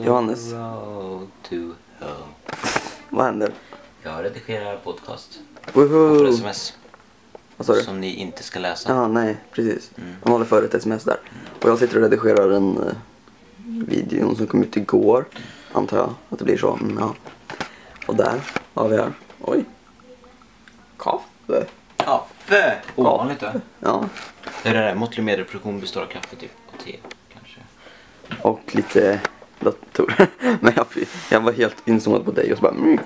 Johannes. Vad händer? Jag redigerar podcast. Jag får sms. Vad sa du? Som ni inte ska läsa. Ja, nej, precis. Mm. Man håller för ett sms där. Och jag sitter och redigerar en uh, video som kom ut igår. Antar jag att det blir så. Mm, ja. Och där har vi här. Oj. Kaffe. Kaffe! Ovanligt va? Ja. Hur är det? Måttlig medieproduktion består av kaffe typ och te kanske. Och lite dator. Men jag, jag var helt inzoomad på dig och så bara mm.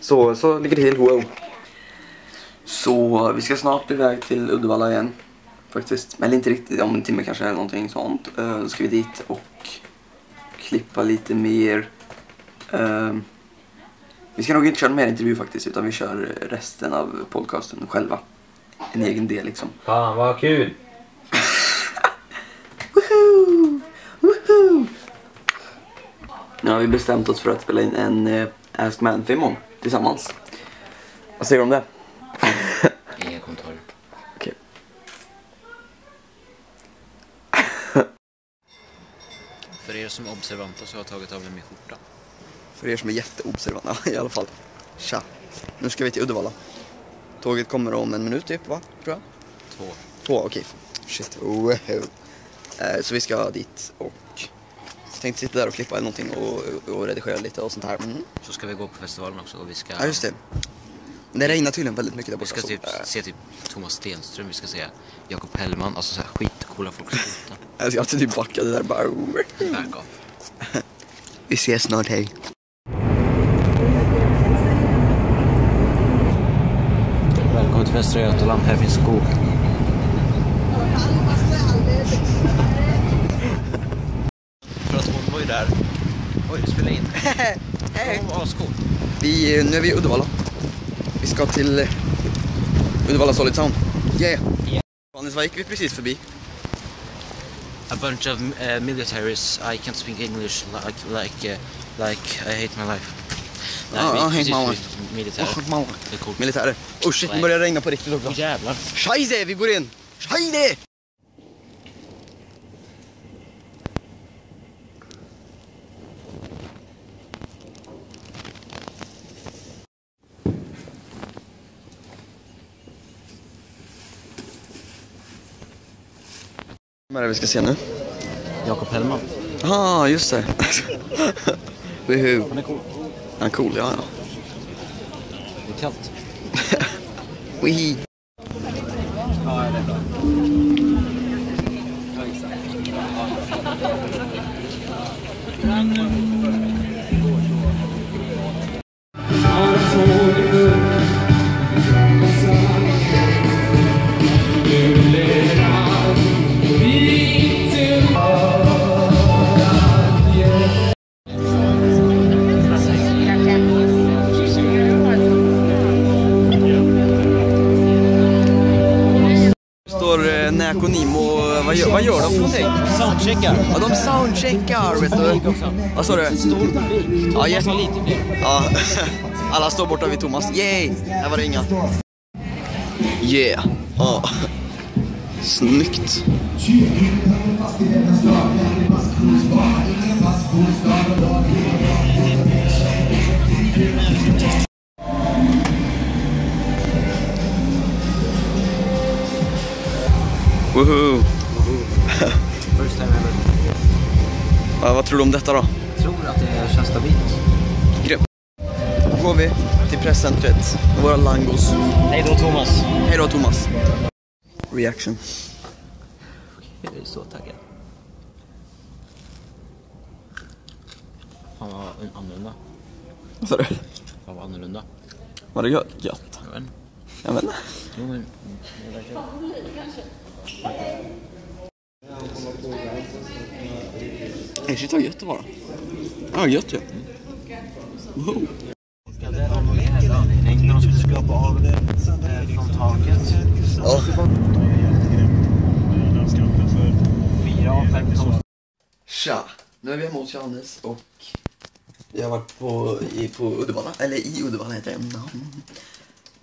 Så, så ligger det till. Wow. Så vi ska snart iväg till Uddevalla igen. Faktiskt. Eller inte riktigt, om en timme kanske eller någonting sånt. Uh, då ska vi dit och klippa lite mer. Uh, vi ska nog inte köra mer intervju faktiskt utan vi kör resten av podcasten själva. En egen del liksom. Fan vad kul! Woohoo! Woohoo! Nu har vi bestämt oss för att spela in en uh, Ask Man-film om tillsammans. Vad säger du om det? Inga kommentarer. Okej. För er som är observanta så har jag tagit av mig min skjorta. För er som är jätteobservanta, i alla fall. Tja, nu ska vi till Uddevalla. Tåget kommer om en minut typ, va? Tror jag. Två. Två, okej. Shit, wow. Eh, så vi ska dit och tänkte sitta där och klippa någonting och, och redigera lite och sånt här. Mm. Så ska vi gå på festivalen också och vi ska... Ja, just det. Det regnar tydligen väldigt mycket där Vi borta. ska så, typ eh, se typ Thomas Stenström, vi ska se Jakob Hellman, alltså så här skitcoola folk som skjuta. Jag ska alltid typ backa det där bara. Back off. Vi ses snart, hej. Välkommen till Västra Götaland, här finns skog. För att hon var ju där. Oj, du spelar in. Hej. Hon var ascool. Vi, nu är vi i Uddevalla. Vi ska till eh, Uddevalla Solid Sound. Yeah. Yeah. Johannes, vad gick vi precis förbi? A bunch of uh, militaries, I can't speak English like, like, uh, like I hate my life. Ja, ja, gick hate my life. Militärer. Är coolt. Militärer. Oh shit, nu börjar det regna på riktigt också. Åh jävlar. Scheisse, vi går in! Scheisse! Vem är det vi ska se nu? Jakob Hellman. ah, just det. Han är cool. Han är cool, ja ja. Det är kallt. Wee. står och Nimo, vad gör, vad gör de för någonting? Soundcheckar. Ja, de soundcheckar vet du. Vad sa du? Stor publik. Ja, lite fler. Ja, alla står borta vid Thomas. Yay! Här var det inga. Yeah. Ja. Snyggt. Woohoo! First time ever. Ja, vad tror du om detta då? Jag tror att det känns stabilt. Grymt. Då går vi till presscentret med våra langos. Hej då Thomas. Hej då Thomas. Reaction. Jag är så taggad. Fan vad annorlunda. Vad sa du? Fan vad annorlunda. Var det gött? Gött. Jag vet inte. Jag vet inte. Shit vad gött det var. Ja, gött ju. Wow. När de skulle skrapa av det från taket. Ja. Fyra av fem ton. Tja! Nu är vi hemma hos Johannes och vi har varit på, i, på Uddevalla, eller i Uddevalla heter det.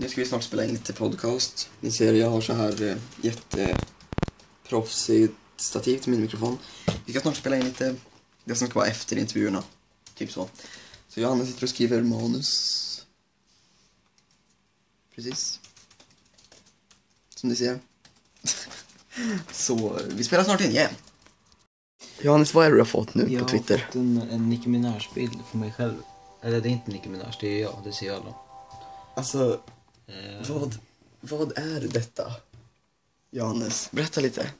Nu ska vi snart spela in lite podcast. Ni ser, jag har så här eh, jätteproffsigt stativ till min mikrofon. Vi ska snart spela in lite Det som ska vara efter intervjuerna. Typ så. Så Johanna sitter och skriver manus. Precis. Som ni ser. så vi spelar snart in igen. Johannes, vad är det du har fått nu på Twitter? fått en, en Nicki Minaj-bild för mig själv. Eller det är inte Nicki Minaj, det är jag. Det ser alla. Alltså, Eh, vad, vad är detta? Johannes, berätta lite.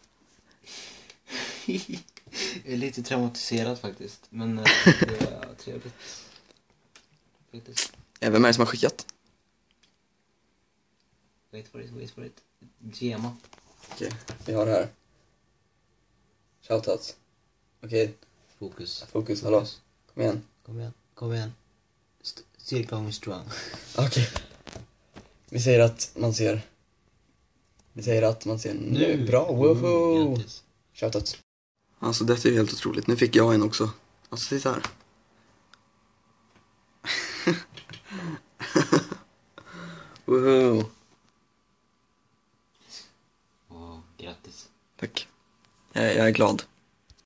jag är lite traumatiserad faktiskt. Men eh, det är trevligt. Faktiskt. Eh, Vem är det som har skickat? Wait for it, wait for it. Gema. Okej, vi har det här. Shoutouts. Okej, Fokus. fokus, hallå. Kom igen. Kom igen, kom igen. St- still going strong. Okej. Vi säger att man ser... Vi säger att man ser... Nu! Bra, woho! Mm, grattis. Shoutouts. Alltså detta är ju helt otroligt. Nu fick jag en också. Alltså titta här. woho! Åh, grattis. Tack. Jag, jag är glad.